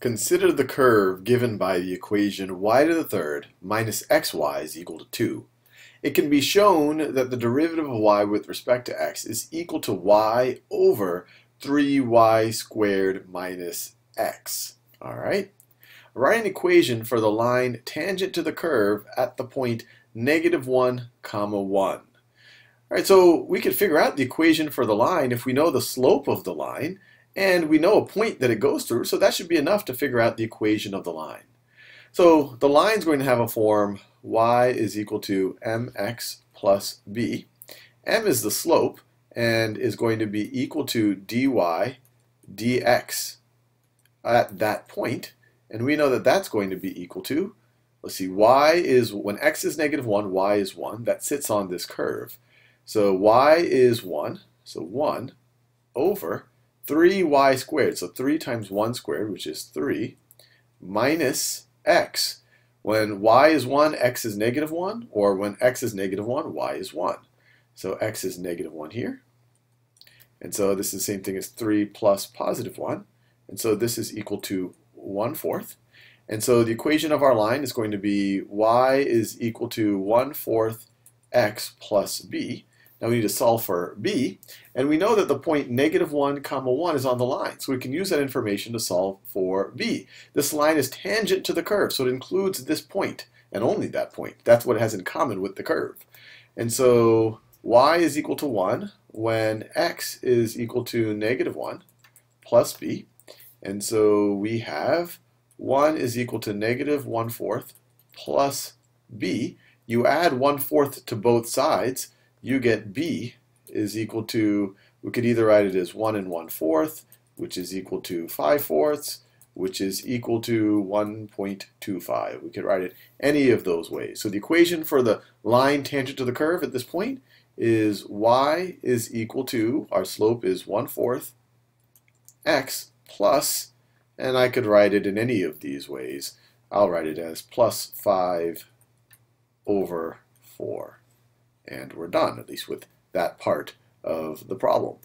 Consider the curve given by the equation y to the third minus xy is equal to 2. It can be shown that the derivative of y with respect to x is equal to y over 3y squared minus x. All right. Write an equation for the line tangent to the curve at the point negative 1 comma 1. All right, so we could figure out the equation for the line if we know the slope of the line and we know a point that it goes through, so that should be enough to figure out the equation of the line. So the line is going to have a form y is equal to mx plus b. m is the slope and is going to be equal to dy dx at that point. And we know that that's going to be equal to, let's see, y is, when x is negative 1, y is 1. That sits on this curve. So y is 1, so 1 over 3y squared, so 3 times 1 squared, which is 3, minus x. When y is 1, x is negative 1, or when x is negative 1, y is 1. So x is negative 1 here. And so this is the same thing as 3 plus positive 1. And so this is equal to 1 fourth. And so the equation of our line is going to be y is equal to 1 fourth x plus b. Now we need to solve for b, and we know that the point negative 1 comma 1 is on the line, so we can use that information to solve for b. This line is tangent to the curve, so it includes this point, and only that point. That's what it has in common with the curve. And so y is equal to 1 when x is equal to negative 1 plus b, and so we have 1 is equal to negative 1 fourth plus b. You add 1 fourth to both sides, you get b is equal to, we could either write it as 1 and 1 fourth, which is equal to 5 fourths, which is equal to 1.25. We could write it any of those ways. So the equation for the line tangent to the curve at this point is y is equal to, our slope is 1 fourth, x plus, and I could write it in any of these ways. I'll write it as plus 5 over 4 and we're done, at least with that part of the problem.